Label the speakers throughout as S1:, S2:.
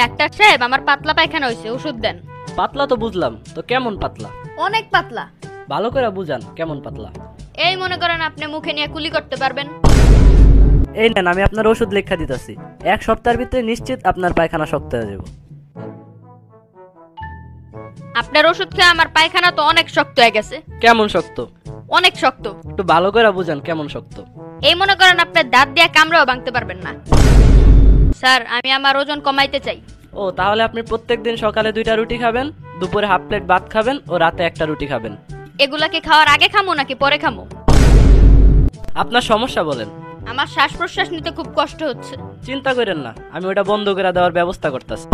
S1: Doctor সাহেব আমার পাতলা পায়খানা হয়েছে ওষুধ দেন।
S2: পাতলা তো বুঝলাম তো কেমন পাতলা?
S1: অনেক পাতলা।
S2: ভালো করে বুঝান কেমন পাতলা?
S1: এই মনে করেন আপনি মুখে নিয়ে কুলি করতে পারবেন।
S2: এই নেন আমি আপনার ওষুধ লেখা দিতেছি। এক সপ্তাহের ভিতরে নিশ্চিত আপনার পায়খানা শক্ত হয়ে যাব।
S1: আপনার ওষুধ খেয়ে আমার পায়খানা তো অনেক শক্ত হয়ে গেছে।
S2: কেমন শক্ত?
S1: অনেক শক্ত।
S2: একটু ভালো করে বুঝান কেমন শক্ত?
S1: এই মনে করেন আপনার দাঁত দিয়ে কামড়াও ভাঙতে পারবেন না। স্যার আমি আমার ওজন কমাইতে চাই।
S2: ও তাহলে আপনি প্রত্যেকদিন সকালে দুইটা রুটি খাবেন দুপুরে হাফ প্লেট ভাত খাবেন ও রাতে একটা রুটি খাবেন।
S1: এগুলাকে খাওয়ার আগে খামো নাকি পরে খামো?
S2: আপনার সমস্যা বলেন।
S1: আমার শ্বাস প্রশ্বাস নিতে খুব কষ্ট হচ্ছে।
S2: চিন্তা করেন না আমি ওটা বন্ধ করে দেওয়ার ব্যবস্থা করতেছি।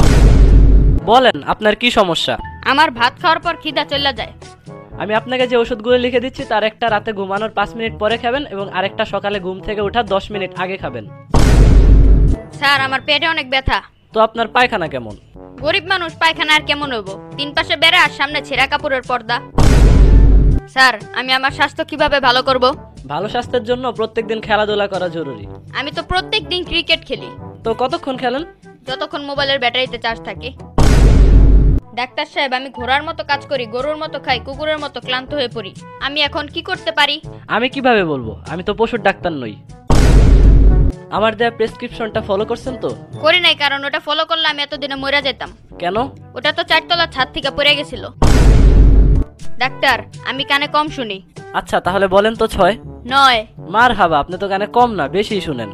S2: বলেন আপনার কি সমস্যা?
S1: আমার ভাত খাওয়ার পর খিদা চলে যায়।
S2: আমি আপনাকে যে ওষুধগুলো লিখে দিচ্ছি তার একটা রাতে ঘুমানোর পাঁচ মিনিট পরে খাবেন এবং আরেকটা সকালে ঘুম থেকে ওঠার দশ মিনিট আগে খাবেন।
S1: স্যার আমার পেটে অনেক ব্যথা।
S2: তো আপনার পায়খানা কেমন?
S1: গরিব মানুষ পায়খানা আর কেমন হইব? তিন পাশে বেড়া আর সামনে ছেঁড়া কাপড়ের পর্দা। স্যার আমি আমার স্বাস্থ্য কীভাবে ভালো করব?
S2: ভালো স্বাস্থ্যের জন্য প্রত্যেকদিন খেলাধুলা করা জরুরি।
S1: আমি তো প্রত্যেক দিন ক্রিকেট খেলি।
S2: তো কতক্ষণ খেলেন?
S1: যতক্ষণ মোবাইলের ব্যাটারিতে চার্জ থাকে। ডাক্তার সাহেব আমি ঘোড়ার মতো কাজ করি গরুর মতো খাই কুকুরের মতো ক্লান্ত হয়ে পড়ি। আমি এখন কি করতে পারি?
S2: আমি কীভাবে বলব? আমি তো পশুর ডাক্তার নই। আমার দেয়া প্রেসক্রিপশনটা ফলো করছেন তো?
S1: করি নাই কারণ ওটা ফলো করলে আমি এতদিনে মরে যেতাম।
S2: কেন?
S1: ওটা তো চারতলা ছাদ থেকে পড়ে গেছিল। ডাক্তার আমি কানে কম শুনি।
S2: আচ্ছা তাহলে বলেন তো ছয়।
S1: নয়।
S2: মার হাবা আপনি তো কানে কম না বেশি শুনেন।